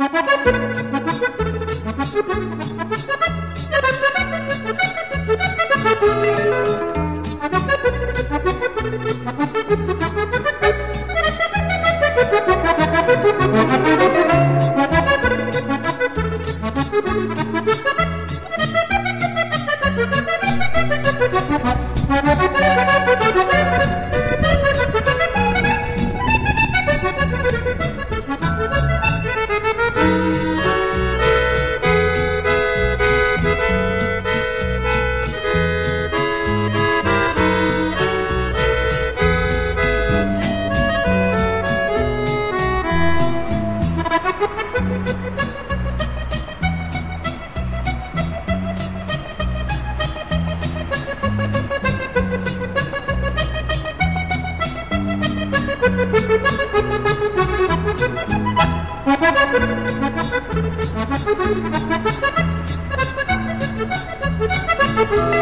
Música Thank you.